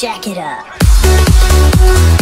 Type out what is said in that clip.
jack it up.